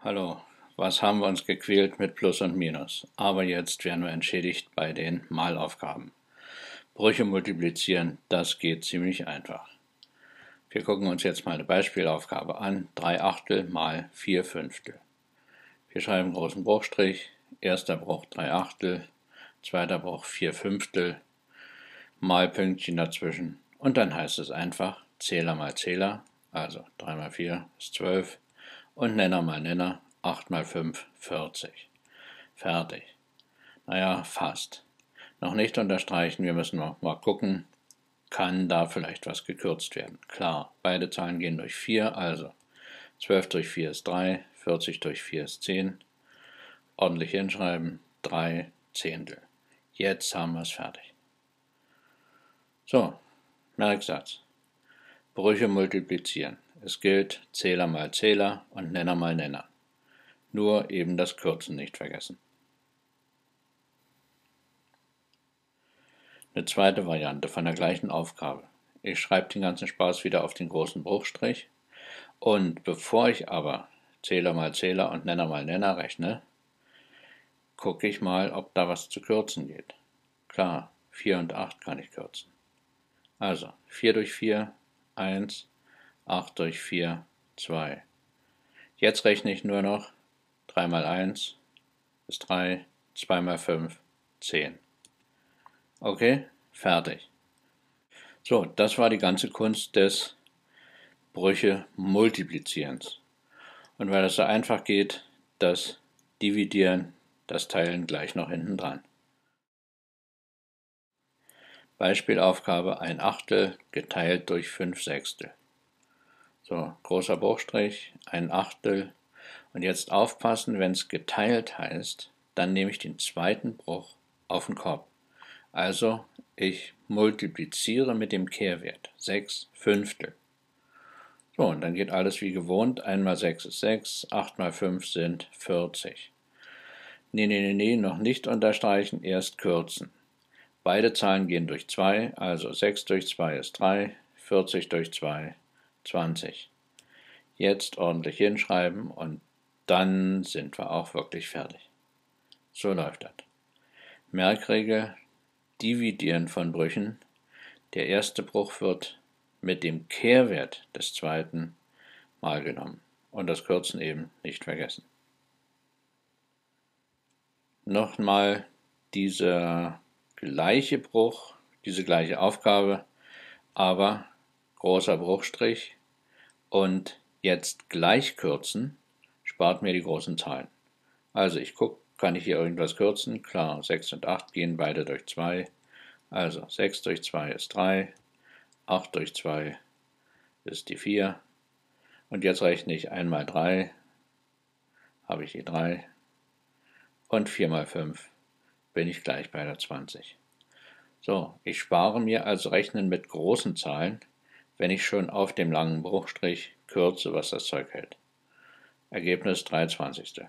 Hallo, was haben wir uns gequält mit Plus und Minus? Aber jetzt werden wir entschädigt bei den Malaufgaben. Brüche multiplizieren, das geht ziemlich einfach. Wir gucken uns jetzt mal eine Beispielaufgabe an. 3 Achtel mal 4 Fünftel. Wir schreiben großen Bruchstrich, erster Bruch 3 Achtel, zweiter Bruch 4 Fünftel, mal Pünktchen dazwischen. Und dann heißt es einfach Zähler mal Zähler, also 3 mal 4 ist 12, und Nenner mal Nenner, 8 mal 5, 40. Fertig. Naja, fast. Noch nicht unterstreichen, wir müssen noch mal gucken, kann da vielleicht was gekürzt werden. Klar, beide Zahlen gehen durch 4, also 12 durch 4 ist 3, 40 durch 4 ist 10. Ordentlich hinschreiben, 3 Zehntel. Jetzt haben wir es fertig. So, Merksatz. Brüche multiplizieren. Es gilt Zähler mal Zähler und Nenner mal Nenner. Nur eben das Kürzen nicht vergessen. Eine zweite Variante von der gleichen Aufgabe. Ich schreibe den ganzen Spaß wieder auf den großen Bruchstrich und bevor ich aber Zähler mal Zähler und Nenner mal Nenner rechne, gucke ich mal, ob da was zu kürzen geht. Klar, 4 und 8 kann ich kürzen. Also 4 durch 4, 1, 8 durch 4, 2. Jetzt rechne ich nur noch 3 mal 1 ist 3, 2 mal 5, 10. Okay, fertig. So, das war die ganze Kunst des Brüche Multiplizierens. Und weil das so einfach geht, das Dividieren, das Teilen gleich noch hinten dran. Beispielaufgabe ein Achtel geteilt durch 5 Sechstel. So, großer Bruchstrich, ein Achtel. Und jetzt aufpassen, wenn es geteilt heißt, dann nehme ich den zweiten Bruch auf den Korb. Also ich multipliziere mit dem Kehrwert 6 Fünftel. So, und dann geht alles wie gewohnt. 1 mal 6 ist 6, 8 mal 5 sind 40. Nee, nee, nee, nee, noch nicht unterstreichen, erst kürzen. Beide Zahlen gehen durch 2, also 6 durch 2 ist 3, 40 durch 2 20. Jetzt ordentlich hinschreiben und dann sind wir auch wirklich fertig. So läuft das. Merkregel, Dividieren von Brüchen. Der erste Bruch wird mit dem Kehrwert des zweiten mal genommen und das Kürzen eben nicht vergessen. Nochmal dieser gleiche Bruch, diese gleiche Aufgabe, aber großer Bruchstrich und jetzt gleich kürzen spart mir die großen Zahlen. Also ich gucke, kann ich hier irgendwas kürzen? Klar, 6 und 8 gehen beide durch 2. Also 6 durch 2 ist 3, 8 durch 2 ist die 4. Und jetzt rechne ich 1 mal 3, habe ich die 3. Und 4 mal 5 bin ich gleich bei der 20. So, ich spare mir also Rechnen mit großen Zahlen wenn ich schon auf dem langen Bruchstrich kürze, was das Zeug hält. Ergebnis 23.